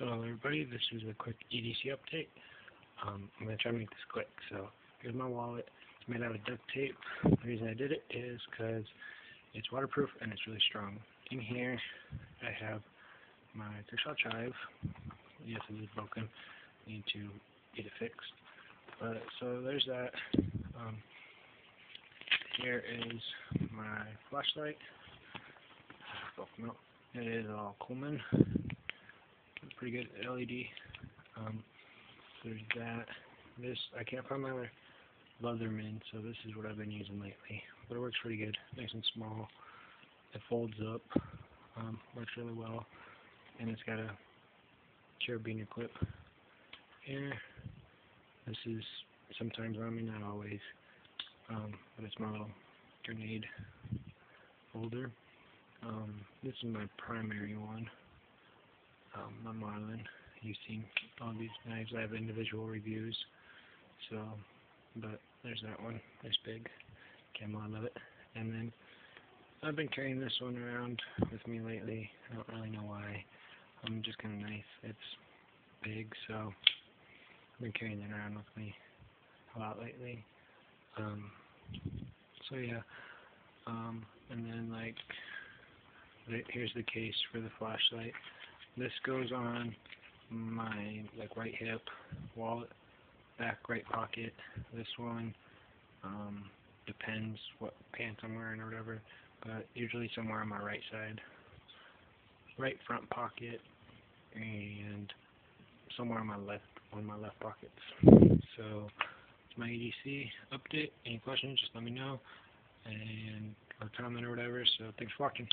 Hello everybody, this is a quick EDC update. Um, I'm going to try to make this quick. So, here's my wallet. It's made out of duct tape. The reason I did it is because it's waterproof and it's really strong. In here, I have my three-shot chive. Yes, it is broken. Need to get it fixed. But, so there's that. Um, here is my flashlight. It is all Coleman pretty good LED. Um, there's that. This, I can't find my other Leatherman, so this is what I've been using lately. But it works pretty good, nice and small. It folds up, um, works really well. And it's got a carabiner clip here. This is sometimes on me, not always. Um, but it's my little grenade holder. Um, this is my primary one um, Marlin. You've seen all these knives. I have individual reviews. So, but there's that one. It's big. Camo, I love it. And then I've been carrying this one around with me lately. I don't really know why. I'm just kind of nice. It's big, so I've been carrying it around with me a lot lately. Um, so yeah. Um, and then like, here's the case for the flashlight. This goes on my like right hip, wallet, back right pocket. This one um, depends what pants I'm wearing or whatever, but usually somewhere on my right side, right front pocket, and somewhere on my left on my left pockets. So it's my EDC update. Any questions? Just let me know, and or comment or whatever. So thanks for watching.